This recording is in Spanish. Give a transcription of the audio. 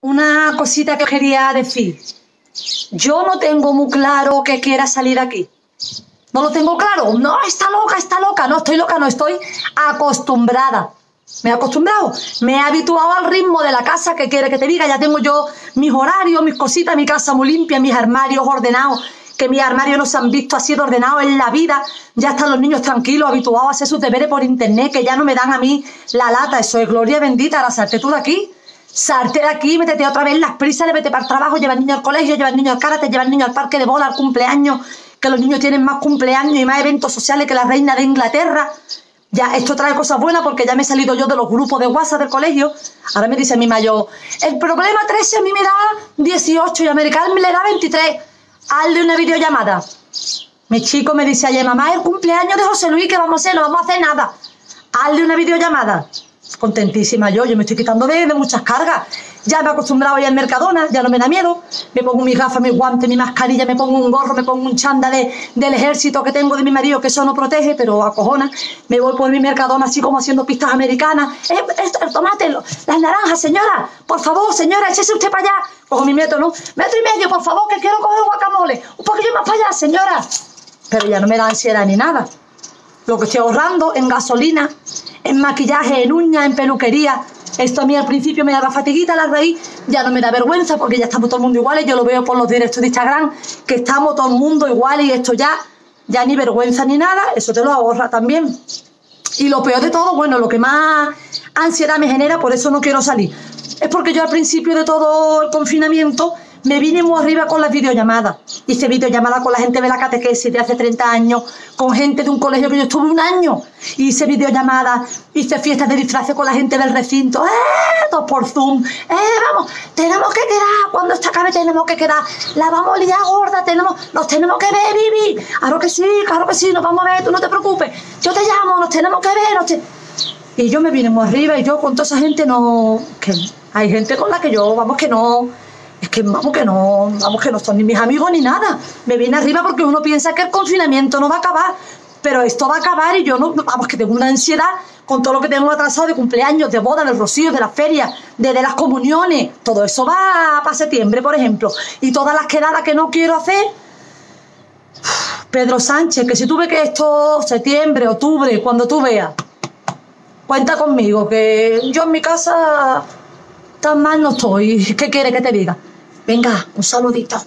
una cosita que quería decir. Yo no tengo muy claro que quiera salir aquí. No lo tengo claro. No, está loca, está loca. No, estoy loca, no, estoy acostumbrada. Me he acostumbrado. Me he habituado al ritmo de la casa que quiere que te diga. Ya tengo yo mis horarios, mis cositas, mi casa muy limpia, mis armarios ordenados. Que mis armarios no se han visto así de ordenados en la vida. Ya están los niños tranquilos, habituados a hacer sus deberes por internet, que ya no me dan a mí la lata. Eso es gloria bendita. la salte tú de aquí. Salte de aquí, métete otra vez las prisas, le vete para el trabajo, lleva al niño al colegio, lleva al niño al karate, lleva al niño al parque de bola, al cumpleaños, que los niños tienen más cumpleaños y más eventos sociales que la reina de Inglaterra. Ya, esto trae cosas buenas porque ya me he salido yo de los grupos de WhatsApp del colegio. Ahora me dice mi mayor, el problema 13 a mí me da 18 y a Americano me le da 23. Hazle una videollamada. Mi chico me dice ayer, mamá, el cumpleaños de José Luis, que vamos a hacer? No vamos a hacer nada. Hazle una videollamada contentísima yo, yo me estoy quitando de, muchas cargas. Ya me he acostumbrado a ir al Mercadona, ya no me da miedo. Me pongo mis gafas, mis guantes, mi mascarilla, me pongo un gorro, me pongo un chanda de, del ejército que tengo de mi marido, que eso no protege, pero acojona. Me voy por mi Mercadona así como haciendo pistas americanas. Eh, el tomate, las naranjas, señora, por favor, señora, échese usted para allá. Cojo mi metro, ¿no? Metro y medio, por favor, que quiero coger guacamole. Un poquillo más para allá, señora. Pero ya no me da ansiedad ni nada. Lo que estoy ahorrando en gasolina, en maquillaje, en uñas, en peluquería. Esto a mí al principio me daba fatiguita la raíz, ya no me da vergüenza porque ya estamos todo el mundo iguales. Yo lo veo por los directos de Instagram, que estamos todo el mundo iguales y esto ya, ya ni vergüenza ni nada, eso te lo ahorra también. Y lo peor de todo, bueno, lo que más ansiedad me genera, por eso no quiero salir, es porque yo al principio de todo el confinamiento me vine muy arriba con las videollamadas. Hice videollamadas con la gente de la catequesis de hace 30 años, con gente de un colegio que yo estuve un año. Hice videollamadas, hice fiestas de disfraces con la gente del recinto. ¡Eh! Dos por Zoom. ¡Eh! Vamos, tenemos que quedar. Cuando esta acabe tenemos que quedar. La vamos a liar gorda, tenemos, nos tenemos que ver, Vivi. Claro que sí, claro que sí, nos vamos a ver, tú no te preocupes. Yo te llamo, nos tenemos que ver. Y yo me vine muy arriba y yo con toda esa gente no... Hay gente con la que yo, vamos, que no que vamos que no, vamos que no son ni mis amigos ni nada. Me viene arriba porque uno piensa que el confinamiento no va a acabar, pero esto va a acabar y yo no, vamos que tengo una ansiedad con todo lo que tengo atrasado de cumpleaños, de boda, del rocío, de las ferias, de, de las comuniones. Todo eso va para septiembre, por ejemplo. Y todas las quedadas que no quiero hacer. Pedro Sánchez, que si tuve que esto septiembre, octubre, cuando tú veas, cuenta conmigo, que yo en mi casa tan mal no estoy. ¿Qué quiere que te diga? Venga, un saludito.